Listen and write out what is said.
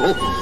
you